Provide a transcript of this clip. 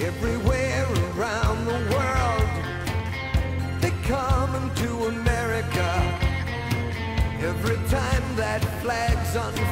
everywhere around the world. They come into America every time that flag's on.